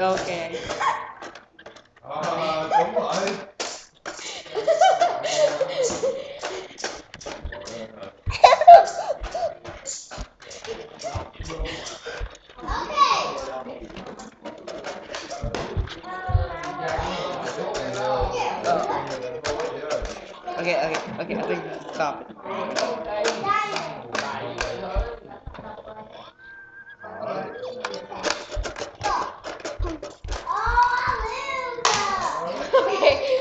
ok Ờ, đúng rồi. Okay, okay, okay, I think stop okay.